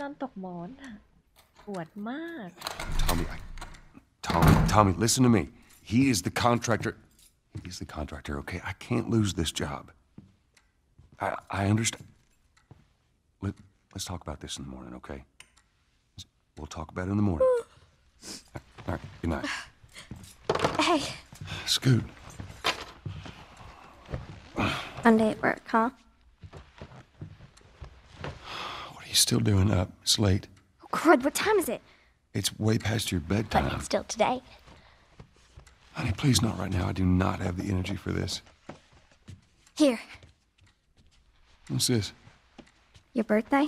นอนตกหมอนอะปวดมาก Tommy, I, Tommy, Tommy, listen to me. He is the contractor. He's the contractor, okay? I can't lose this job. I, I understand. Let, let's talk about this in the morning, okay? We'll talk about it in the morning. All right, good night. Hey, Scoot, Monday at work, huh? He's still doing up. It's late. Oh, crud, what time is it? It's way past your bedtime. But it's still today. Honey, please not right now. I do not have the energy for this. Here. What's this? Your birthday?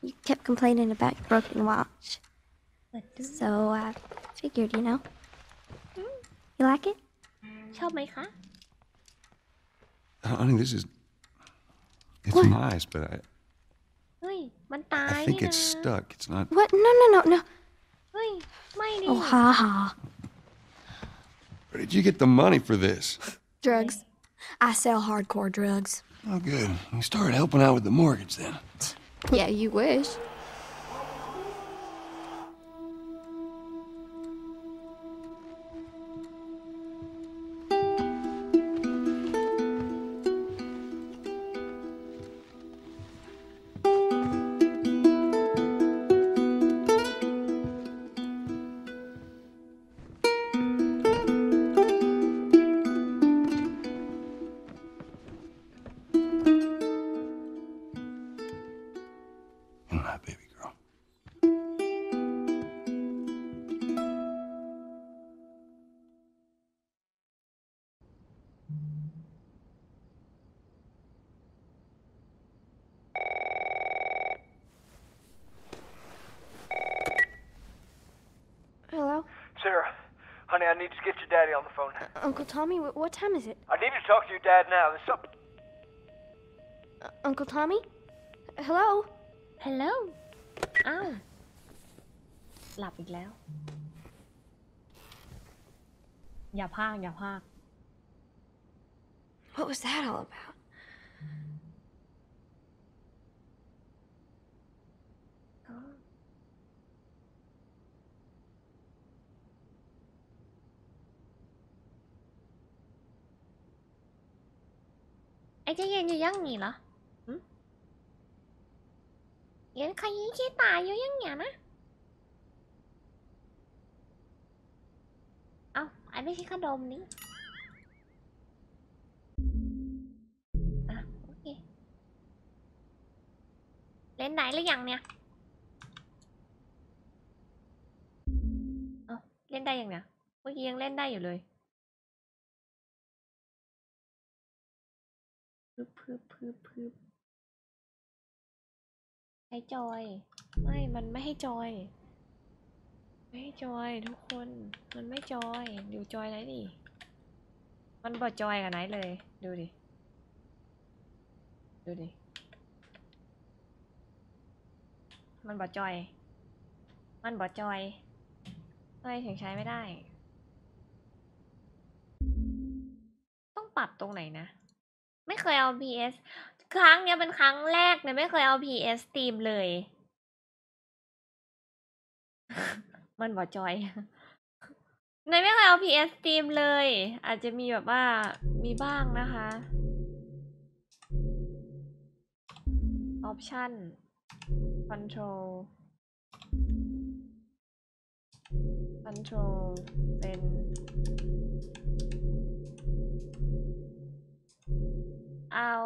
You kept complaining about your broken watch. So I figured, you know. You like it? ชอบไหมคะ Honey, this is. It's What? nice, but I, เฮ้ย มันตาย I think นี่ it's นะ stuck. It's not. What? No, no, no, no. เฮ้ย ไม่ดิ Oh, ha ha. Where did you get the money for this? Drugs. I sell hardcore drugs. Oh, good. You started helping out with the mortgage then. Yeah, you wish. Sarah, honey, I need to get your daddy on the phone. Uncle Tommy, wh- what time is it? I need to talk to your dad now. There's something. Uh, Uncle Tommy? Hello? ฮัลโหลอ้าว หลับอีกแล้ว อย่าพากอย่าพาก What was that all about? ไอ้เจะเย็นอยู่ยังงี้เหรอหึเย็นใครยิงขี้ตาอยู่ยังเงี้ยนะ เอาไอ้ไม่ใช่ขนมนี้อะโอเค เล่นไหนหรือยังเนี่ย เอาเล่นได้ยังเนี่ย เมื่อกี้ยังเล่นได้อยู่เลย พึบพึบให้จอย ไม่ มันไม่ให้จอย ไม่ให้จอยทุกคน มันไม่จอย ดูจอยไหนดิ มันบอดจอยกับไหนเลย ดูดิ ดูดิ มันบอดจอย มันบอดจอยไมถึงใช้ไม่ได้ ต้องปรับตรงไหนนะ ไม่เคยเอา PS ครั้งเนี้ยเป็นครั้งแรกเนี่ยไม่เคยเอา PS Steam เลย มันบอจอยเนยไม่เคยเอา PS Steam เลย อาจจะมีแบบว่ามีบ้างนะคะ Option Control Control เป็น เอา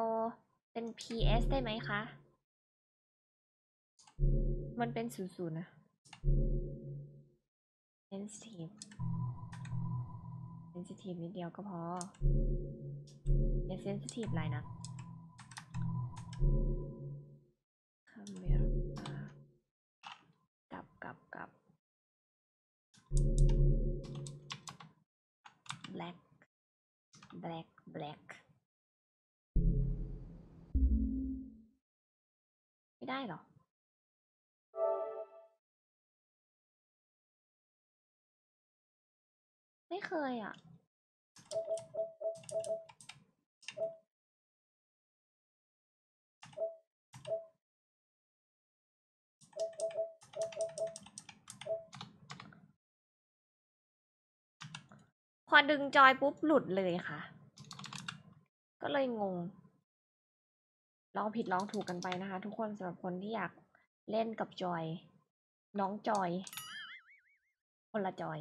เป็น PS ได้ไหมคะ มันเป็นศูนย์ศูนย์นะ sensitive sensitive นิดเดียวก็พออย่า sensitive หลายนะคำเเคยอะ พอดึงจอยปุ๊บหลุดเลยค่ะ ก็เลยงง ลองผิดลองถูกกันไปนะคะ ทุกคนสำหรับคนที่อยากเล่นกับจอย น้องจอย คนละจอย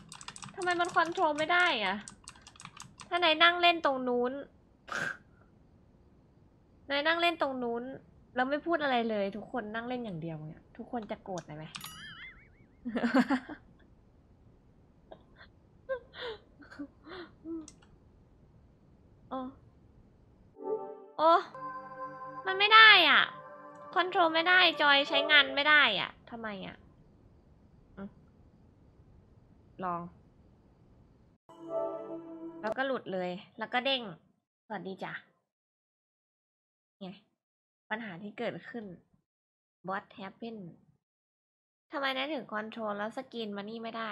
ำไมมันคอนโทรลไม่ได้อะถ้านายนั่งเล่นตรงนู้น นายนั่งเล่นตรงนู้น แล้วไม่พูดอะไรเลย ทุกคนนั่งเล่นอย่างเดียวเนี่ย ทุกคนจะโกรธนายไหม โอ้ โอ้ มันไม่ได้อะ คอนโทรลไม่ได้ จอยใช้งานไม่ได้อะทำไมอะอืมลอง แล้วก็หลุดเลย แล้วก็เด้ง สวัสดีจ้ะไงปัญหาที่เกิดขึ้น what happened ทำไมนายถึงคอนโทรลแล้วสกรีนมานี่ไม่ได้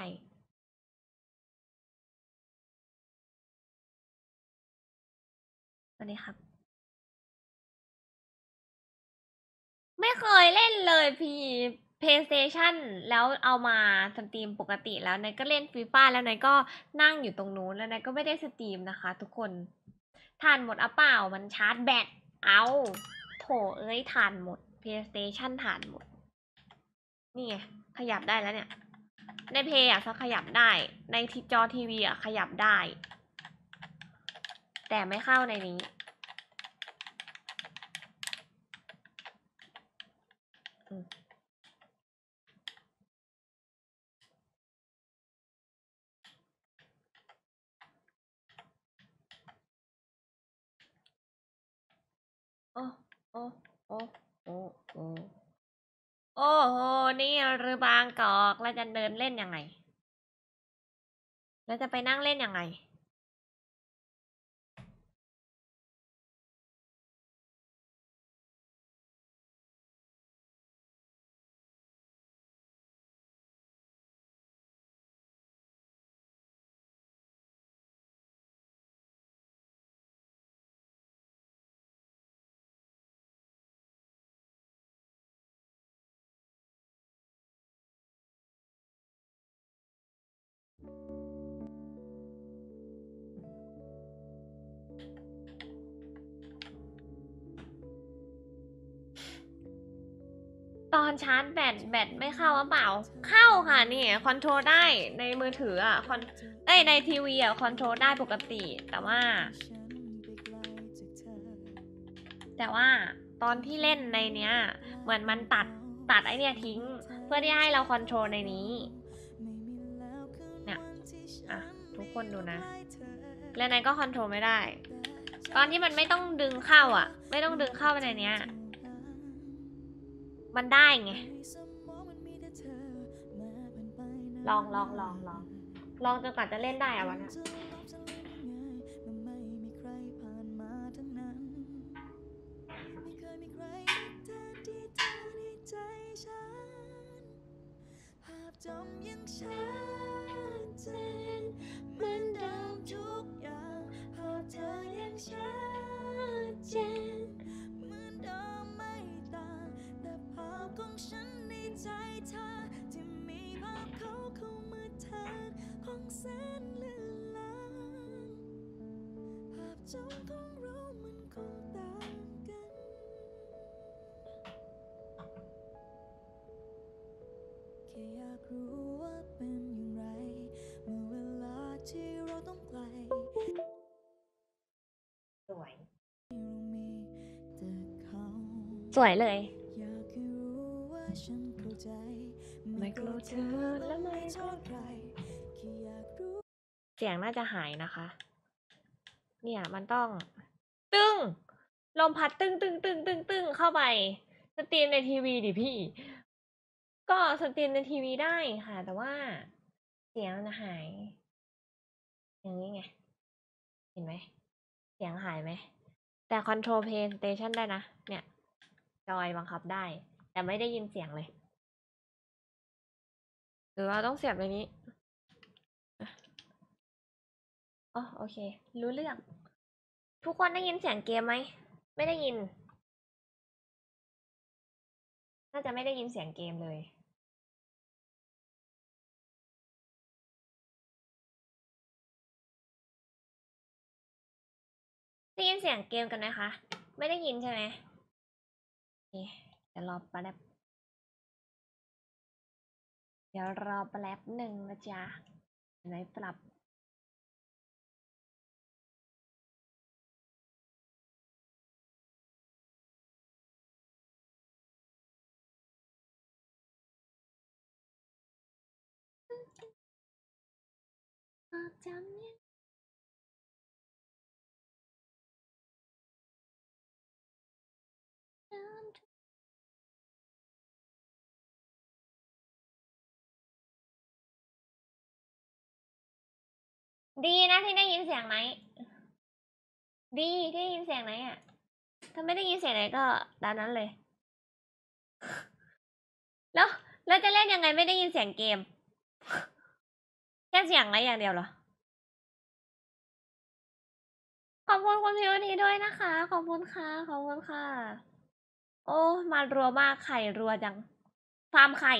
สวัสดีครับ ไม่เคยเล่นเลยพี่ PlayStation แล้วเอามา stream ปกติแล้วนายก็เล่นฟีฟ่าแล้วนายก็นั่งอยู่ตรงนู้นแล้วนายก็ไม่ได้ stream นะคะ ทุกคนถ่านหมดอะเปล่ามันชาร์จแบตเอาโถเอ้ยถ่านหมด PlayStation ถ่านหมด นี่ไงขยับได้แล้วเนี่ย ใน Play อะขยับได้ ในทีจอทีวีอะขยับได้ แต่ไม่เข้าในนี้อืม โอ้โอ้โอ้โอ้โอ้โอ้โห นี่หรือบางกอก แล้วจะเดินเล่นยังไง แล้วจะไปนั่งเล่นยังไง ชาร์จแบตแบตไม่เข้าหรือเปล่า เข้าค่ะนี่ control ได้ในมือถืออะ con เอ้ยในทีวีอะ control ได้ปกติ แต่ว่า แต่ว่าตอนที่เล่นในเนี้ย เหมือนมันตัดตัดไอเนี่ยทิ้ง เพื่อที่ให้เรา control ในนี้เนี่ยอะทุกคนดูนะ แล้วนายก็ control ไม่ได้ ตอนที่มันไม่ต้องดึงเข้าอะ ไม่ต้องดึงเข้าไปในเนี้ย มันได้ไง ลองลองลองลองลองจนกว่าจะเล่นได้อะวันเนี้ยจำยังชัดเจนเหมือนเดิมทุกอย่างภาพเธอยังชัดเจน แต่ภาพของฉันในใจเธอ ที่มีภาพเขาเข้ามาแทนของแสนเลือนลางภาพจำของเรามันคงต่างกัน แค่อยากรู้ว่าเป็นอย่างไร เมื่อเวลาที่เราต้องไกล สวยสวยเลย โกรธเธอและไม่โทษใครแค่อยากรู้เสียงน่าจะหายนะคะ เนี่ยมันต้อง ตึ้ง ลมพัดตึ้งตึ้งตึ้งตึ้งตึ้งเข้าไป สตรีมในทีวีดิพี่ ก็สตรีมในทีวีได้ค่ะ แต่ว่า เสียงจะหาย อย่างนี้ไง เห็นไหม เสียงหายไหม แต่ Control PlayStation ได้นะ เนี่ย จอยบังคับได้ แต่ไม่ได้ยินเสียงเลย รือเราต้องเสียบในนี้อ๋อโอเค รู้เรื่อง ทุกคนได้ยินเสียงเกมไหม ไม่ได้ยิน น่าจะไม่ได้ยินเสียงเกมเลย ได้ยินเสียงเกมกันไหมคะ ไม่ได้ยินใช่ไหมเดี๋ยวรอแป๊บเดี๋ยวรอแป๊บหนึ่งนะจ๊ะไหนปรับจำเนี่ย ดีนะที่ได้ยินเสียงไหมดีที่ได้ยินเสียงไหนอะ ถ้าไม่ได้ยินเสียงไหนก็ตามนั้นเลย แล้วแล้วจะเล่นยังไงไม่ได้ยินเสียงเกม แค่เสียงไหนอย่างเดียวเหรอ ขอบคุณคุณพิวทีด้วยนะคะ ขอบคุณค่ะ ขอบคุณค่ะ โอ้ มารัวมากไข่รัวจัง ฟาร์มไข่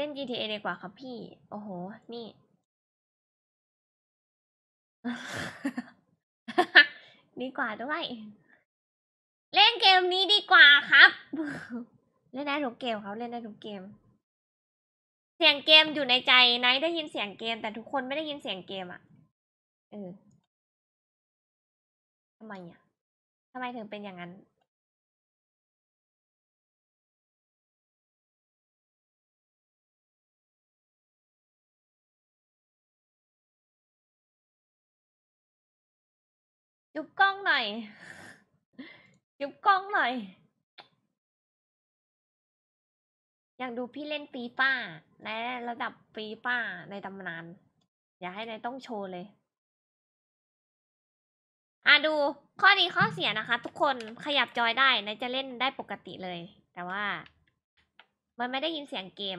เล่น GTA ดีกว่าครับพี่ โอ้โห นี่ ดีกว่าด้วย เล่นเกมนี้ดีกว่าครับ เล่นได้ทุกเกมครับเล่นได้ทุกเกม เสียงเกมอยู่ในใจไนท์ได้ยินเสียงเกม แต่ทุกคนไม่ได้ยินเสียงเกมอะ เออทำไมอะทำไมถึงเป็นอย่างนั้น จุบกล้องหน่อย จุบกล้องหน่อย อยากดูพี่เล่นฟีฟ่าในระดับฟีฟ่าในตำนาน อยากให้นายต้องโชว์เลย อะดูข้อดีข้อเสียนะคะ ทุกคนขยับจอยได้นายจะเล่นได้ปกติเลย แต่ว่า มันไม่ได้ยินเสียงเกม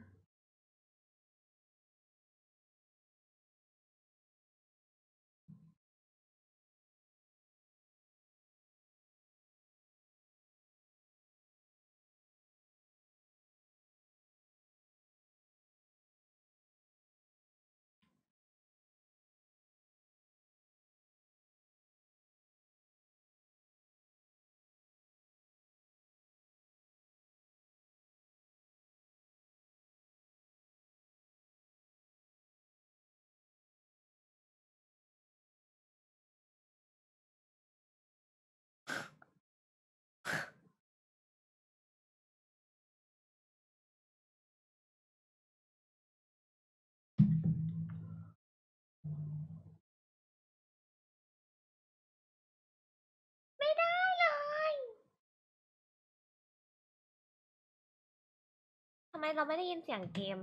ไมเราไม่ได้ยินเสียงเกม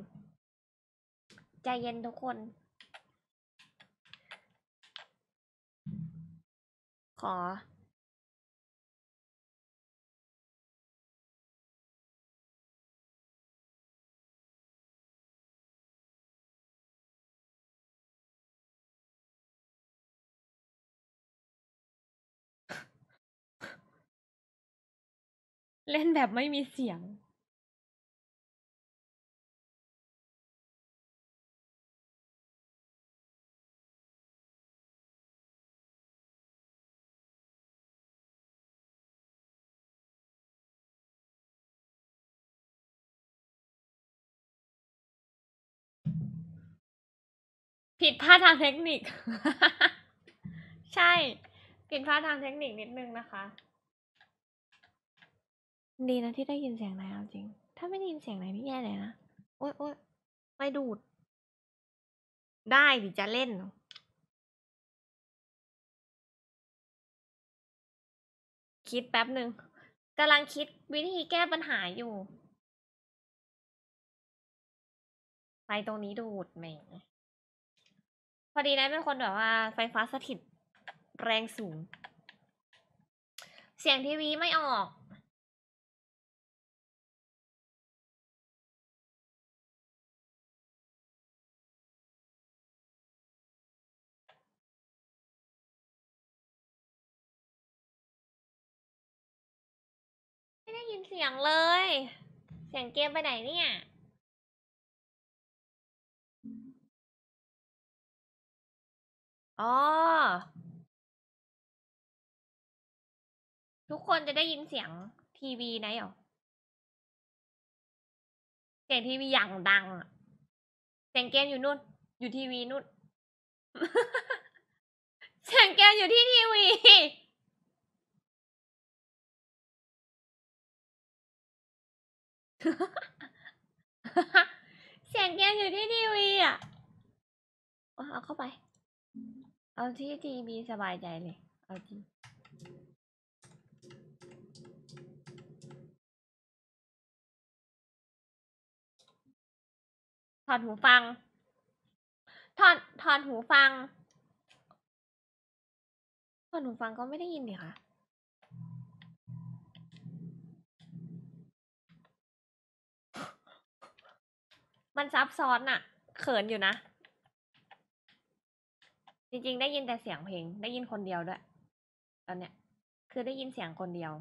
ใจเย็นทุกคน ขอ เล่นแบบไม่มีเสียง ผิดพลาดทางเทคนิค ใช่ผิดพลาดทางเทคนิคนิดนึงนะคะ ดีนะที่ได้ยินเสียงนายเอาจริง ถ้าไม่ได้ยินเสียงนายนี่แย่เลยนะโอ๊ยโอ๊ยไม่ดูด ได้ดิจะเล่นคิดแป๊บหนึ่งกำลังคิดวิธีแก้ปัญหาอยู่ไฟตรงนี้ดูดแหม อดีนะเป็นคนแบบว่าไฟฟ้าสถิตแรงสูง เสียงทีวีไม่ออกไม่ได้ยินเสียงเลย เสียงเกมไปไหนเนี่ย อ๋อ ทุกคนจะได้ยินเสียงทีวีนะเหรอ เสียงทีวีอย่างดังอะเสียงเกมอยู่นู่น อยู่ทีวีนู่น เสียงเกมอยู่ที่ทีวีเสียงเกมอยู่ที่ทีวีอะเอาเข้าไป เอาที่ทีวีสบายใจเลย เอาจริงถอดหูฟัง ถอด ถอดหูฟัง ถอดหูฟังก็ไม่ได้ยินดิค่ะ มันซับซ้อนอะเขินอยู่นะ จริงๆ ได้ยินแต่เสียงเพลง ได้ยินคนเดียวด้วยตอนเนี้ย คือได้ยินเสียงคนเดียว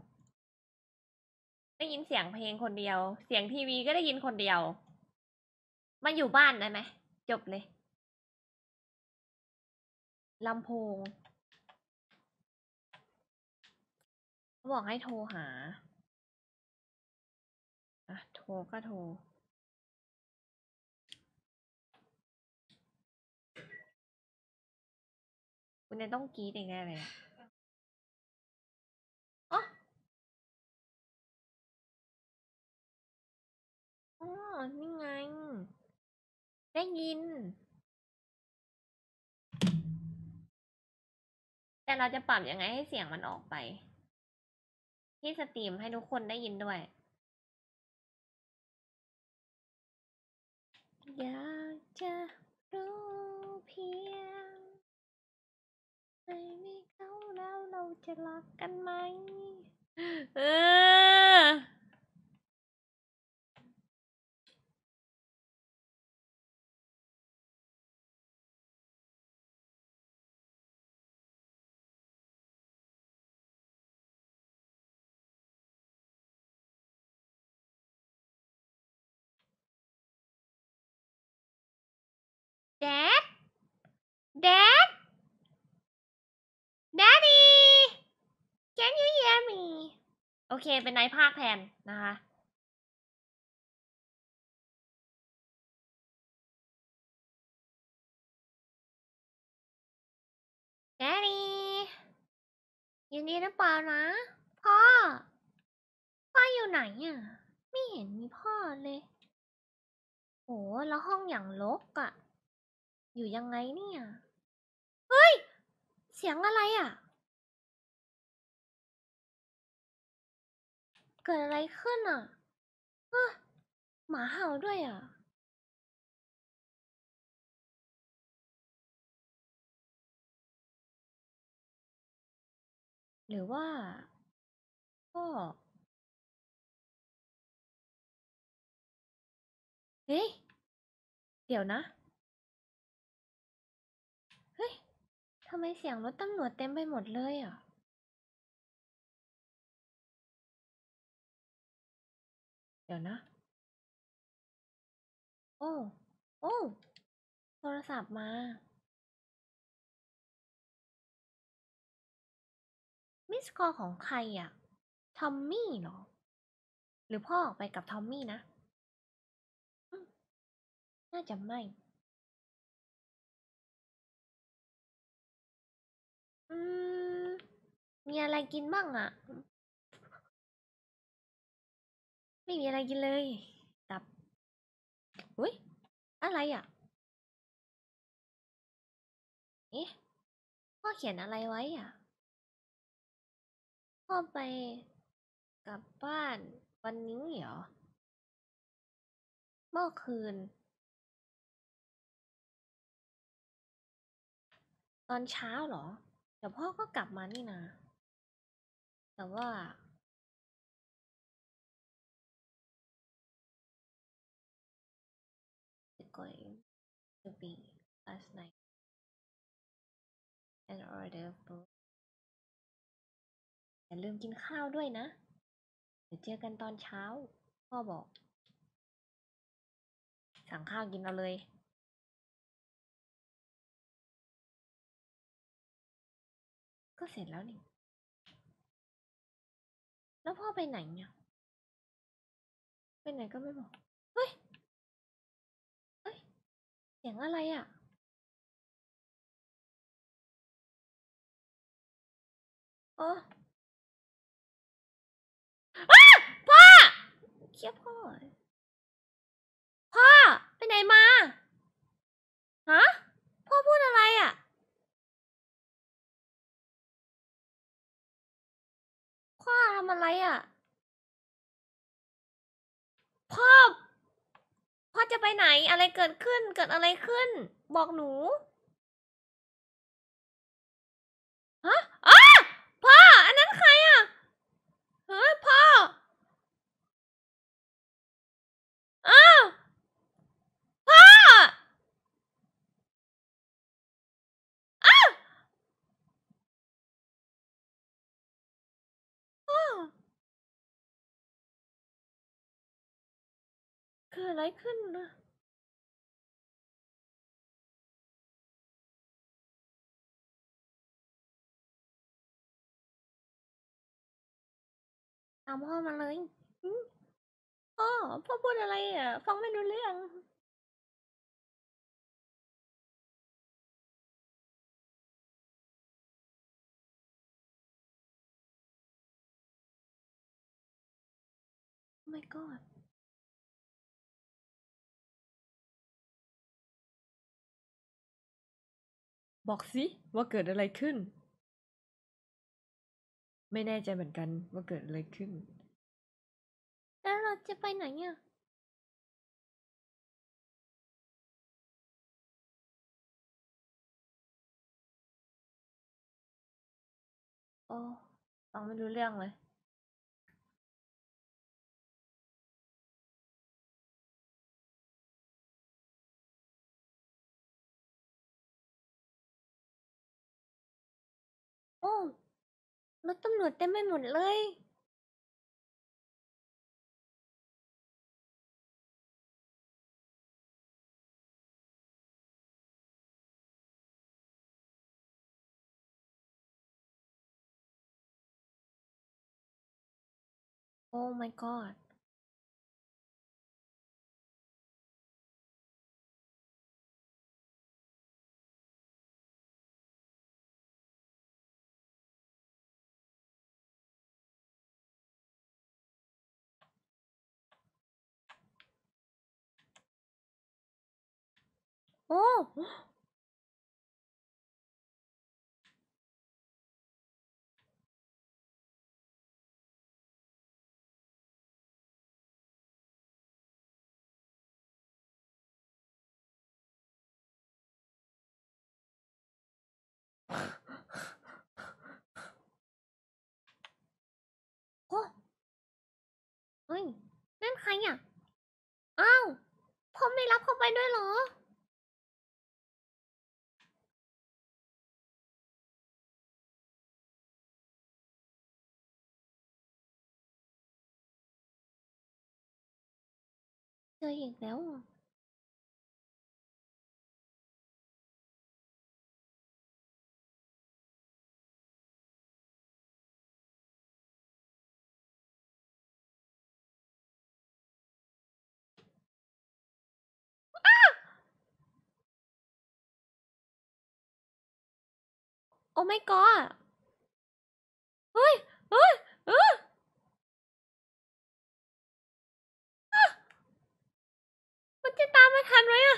ได้ยินเสียงเพลงคนเดียว เสียงทีวีก็ได้ยินคนเดียว มาอยู่บ้านได้ไหมจบเลยลำโพงเขาบอกให้โทรหา อะ โทรก็โทร คุณเนต้องกรีดอีกแน่เลยอะอ๋ออ๋อนี่ไง ได้ยิน แต่เราจะปรับยังไงให้เสียงมันออกไป ที่สตรีมให้ทุกคนได้ยินด้วยอยากจะรู้เพียง ไม่มีเขาแล้วเราจะรักกันไหม เออ Dad Dad Daddy เค เป็นนายภาคแทนนะคะ Daddy อยู่นี่หรือเปล่านะ พ่อ พ่ออยู่ไหนอะ ไม่เห็นมีพ่อเลยโหแล้วห้องอย่างรกอะ่ะ อยู่ยังไงเนี่ย เฮ้ย เสียงอะไรอะ่ะ เกิดอะไรขึ้นอะเออหมาเห่าด้วยอะ หรือว่าพ่อเฮ้ย เดี๋ยวนะ เฮ้ย ทำไมเสียงรถตำรวจเต็มไปหมดเลยอะ เดี๋ยวนะ โอ้ โอ้ โทรศัพท์มา มิสคอของใครอะทอมมี่เหรอ หรือพ่อไปกับทอมมี่นะ น่าจะไม่ อืม มีอะไรกินบ้างอะ ไม่มีอะไรกินเลยตับอุ้ยอะไรอะเอ๊ะพ่อเขียนอะไรไว้อะพ่อไปกลับบ้านวันนี้เหรอเมื่อคืน ตอนเช้าเหรอแต่พ่อก็กลับมานี่นะ แต่ว่า and order food อย่าลืมกินข้าวด้วยนะ เดี๋ยวเจอกันตอนเช้า พ่อบอก สั่งข้าวกินเอาเลยก็เสร็จแล้วนี่ แล้วพ่อไปไหนเนี่ย ไปไหนก็ไม่บอก เฮ้ย เฮ้ย เสียงอะไรอะ โอ้อ้าพ่อเคียพ่อ พ่อ ไปไหนมา ฮะ พ่อพูดอะไรอะ พ่อทำอะไรอะ พ่อ พ่อจะไปไหน อะไรเกิดขึ้น เกิดอะไรขึ้น บอกหนู ฮะอ้าพ่อ อันนั้นใครอะ เฮ้ยพ่อ อ้าว พ่อ อ้าวพ่อเกิดอะไรขึ้นนะ ตามพ่อมาเลยอืมพ่อพ่อพูดอะไรอะ ฟังไม่รู้เรื่อง Oh my god บอกสิว่าเกิดอะไรขึ้น ไม่แน่ใจเหมือนกันว่าเกิดอะไรขึ้น แล้วเราจะไปไหนอะโอ้ฟังไม่รู้เรื่องเลย โอ้ รถตำรวจเต็มไปหมดเลยโอ้ my god โอ้โอ้เฮ้ยนั่นใครอะ อ้าวพ่อไม่รับเขาไปด้วยเหรอ tôi hiền lẻo à Oh my god! Ui! Ui! ตามมาทันไหมอะ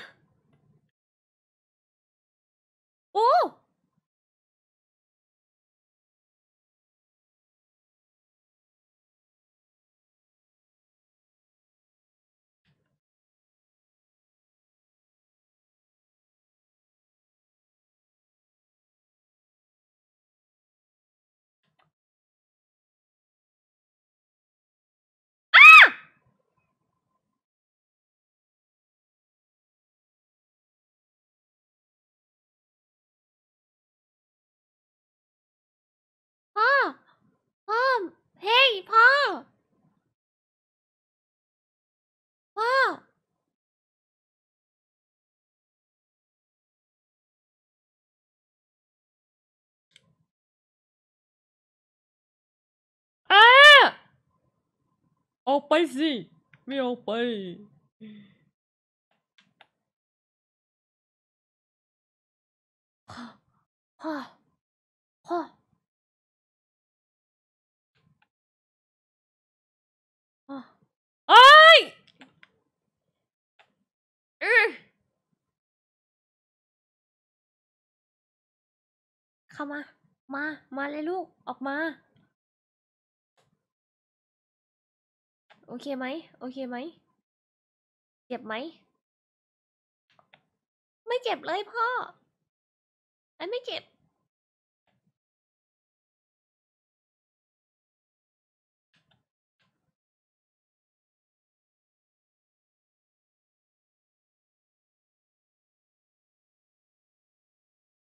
เฮ้ยพ่อพ่อเอ๊ะออกไปสิไม่ออกไป พ่อ พ่อ พ่อพ่อเอ้ยอื้อ เข้ามา มา มาเลยลูก ออกมา โอเคไหม โอเคไหม เจ็บไหม ไม่เจ็บเลยพ่อไอ้ไม่เจ็บ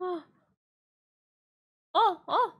โอ้โ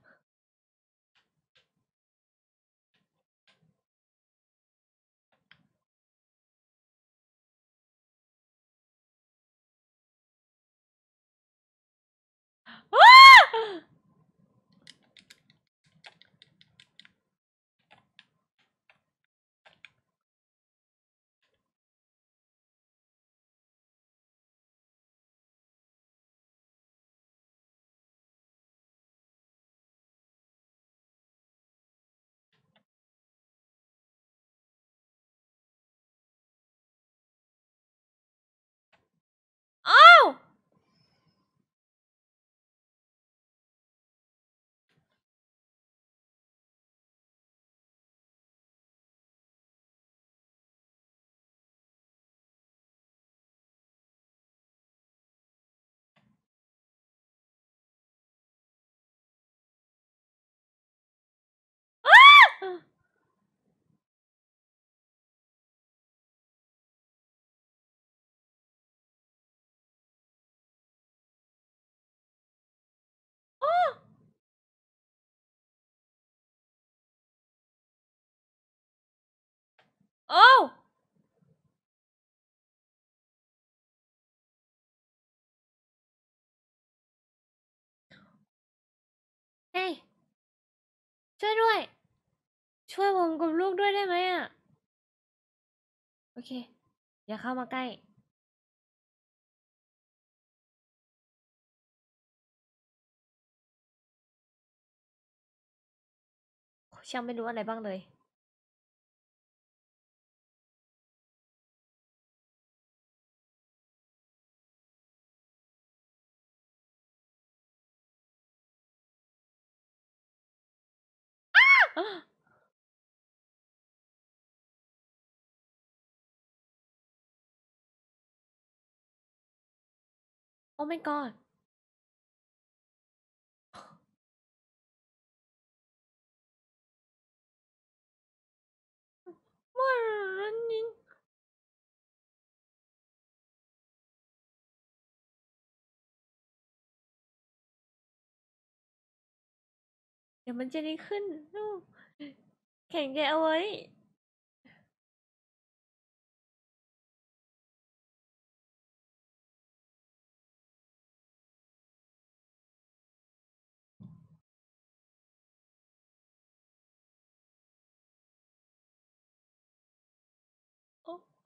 โอ้วเฮ้ย ช่วยผมกับลูกด้วยได้ไหมอะ โอเค อย่าเข้ามาใกล้ ช่างไม่รู้อะไรบ้างเลย อ้า โ Oh my god ว่ารันนิงเดี๋ยวมันจะได้ขึ้น แข่งใจเอาไว้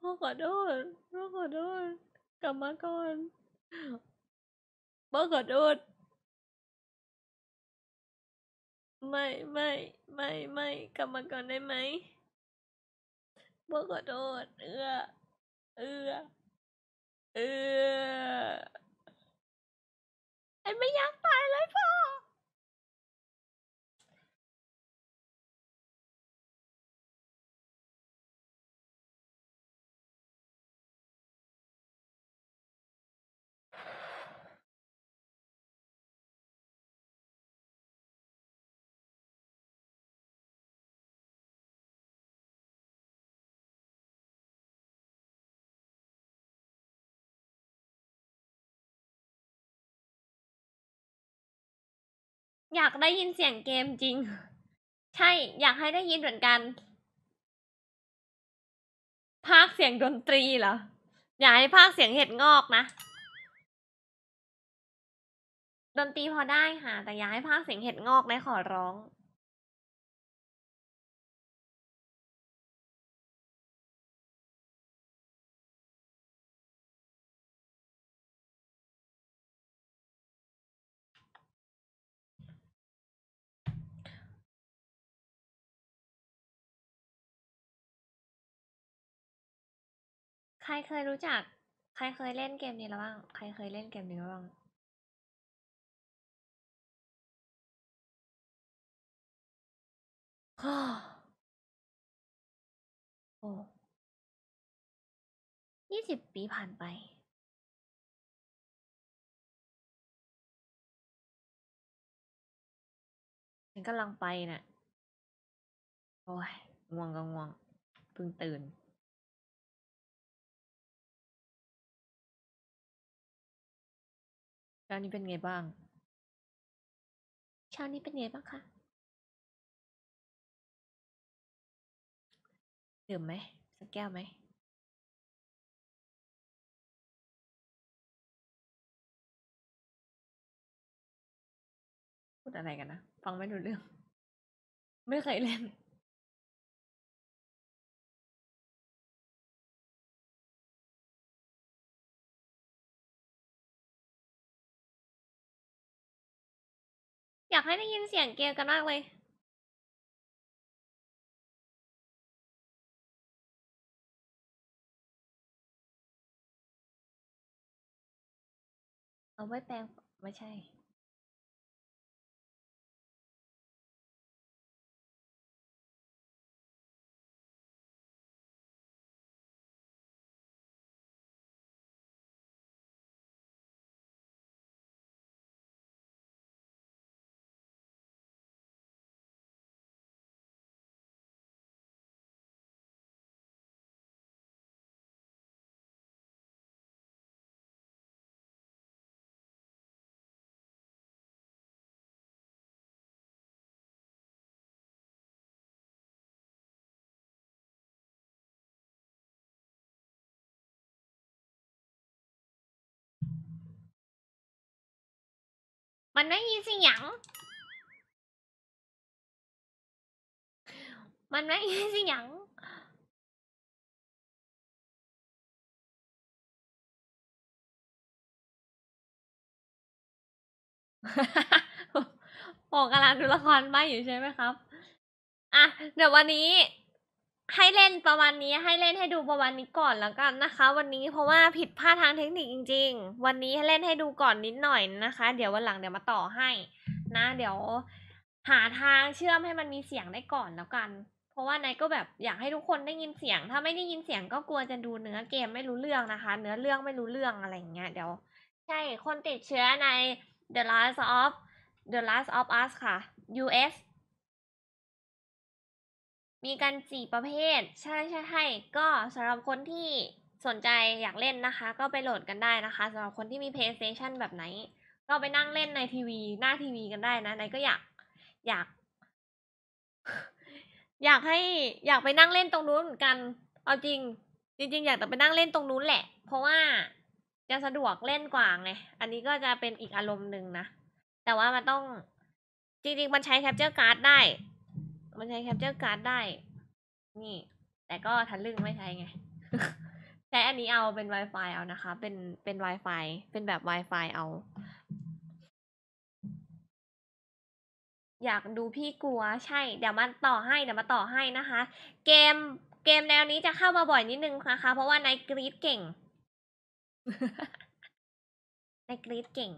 พ่อขอโทษพ่อขอโทษกลับมาก่อนพ่อขอโทษไม่ไม่ไม่ไม่กลับมาก่อนได้ไหมพ่อขอโทษเอื้อเอื้อเอื้อไอ้ไม่อยากตายเลยพ่อ อยากได้ยินเสียงเกมจริง ใช่อยากให้ได้ยินเหมือนกันภาคเสียงดนตรีเหรอ อยากให้ภาคเสียงเห็ดงอกนะ ดนตรีพอได้ค่ะ แต่อยาให้ภาคเสียงเห็ดงอกได้ขอร้อง ใครเคยรู้จัก ใครเคยเล่นเกมนี้แล้วบ้าง ใครเคยเล่นเกมนี้แล้วบ้าง โอ้ยี่สิบปีผ่านไป ฉันกำลังไปน่ะ โอ้ยง่วงก็ง่วงเพิ่งตื่น เช้านี้เป็นไงบ้าง เช้านี้เป็นไงบ้างคะดื่มไหมสักแก้วไหมพูดอะไรกันนะ ฟังไม่รู้เรื่อง ไม่เคยเล่น อยากให้ได้ยินเสียงเกมกันมากเลยเอาไว้แปลงไม่ใช่ มันไม่มีเสียง มันไม่มีเสียงโอ้กำลังดูละครใบ้อยู่ใช่ไหมครับ อะ เดี๋ยววันนี้ ให้เล่นประมาณนี้ให้เล่นให้ดูประมาณนี้ก่อนแล้วกันนะคะ วันนี้เพราะว่าผิดพลาดทางเทคนิคจริง ๆ วันนี้ให้เล่นให้ดูก่อนนิดหน่อยนะคะ เดี๋ยววันหลังเดี๋ยวมาต่อให้นะ เดี๋ยวหาทางเชื่อมให้มันมีเสียงได้ก่อนแล้วกัน เพราะว่านายก็แบบอยากให้ทุกคนได้ยินเสียง ถ้าไม่ได้ยินเสียงก็กลัวจะดูเนื้อเกมไม่รู้เรื่องนะคะ เนื้อเรื่องไม่รู้เรื่องอะไรอย่างเงี้ยเดี๋ยว ใช่คนติดเชื้อใน The Last of The Last of Us ค่ะ US มีกันสี่ประเภท ใช่ใช่ใช่ก็สำหรับคนที่สนใจอยากเล่นนะคะ ก็ไปโหลดกันได้นะคะสำหรับคนที่มี PlayStation แบบไหน ก็ไปนั่งเล่นในทีวี หน้าทีวีกันได้นะนายก็อยากอยาก อยากให้อยากไปนั่งเล่นตรงนู้นเหมือนกัน เอาจริง จริง ๆ อยากจะไปนั่งเล่นตรงนู้นแหละ เพราะว่าจะสะดวกเล่นกว่าไง อันนี้ก็จะเป็นอีกอารมณ์หนึ่งนะ แต่ว่ามันต้องจริง ๆ มันใช้ capture card ได้ มันใช้ capture card ได้ นี่ แต่ก็ทะลึ่งไม่ใช้ไง ใช้อันนี้เอาเป็น Wi-Fi เอานะคะ เป็นเป็น Wi-Fi เป็นแบบ Wi-Fi เอา อยากดูพี่กลัวใช่ เดี๋ยวมาต่อให้เดี๋ยวมาต่อให้นะคะ เกมเกมแนวนี้จะเข้ามาบ่อยนิดนึงนะคะ เพราะว่านายกรีดเก่งนายกรีดเก่ง